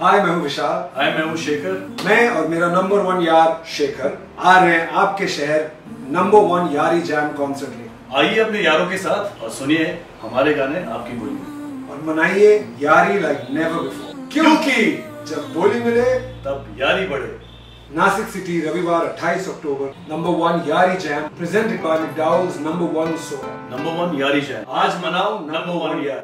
हाय मैं हूँ विशाल। हाय मैं हूँ शेखर। मैं और मेरा नंबर वन यार शेखर आ रहे हैं आपके शहर number one Yaari jam concert में आइए अपने यारों के साथ और सुनिए हमारे गाने आपकी बोली में। और मनाइए यारी लाइक नेवर बिफोर क्योंकि जब बोली मिले तब यारी बढ़े। नासिक सिटी रविवार 28 October number one Yaari jam presented by McDowell's number one so number one Yaari jam आज मनाओ नंबर वन यार।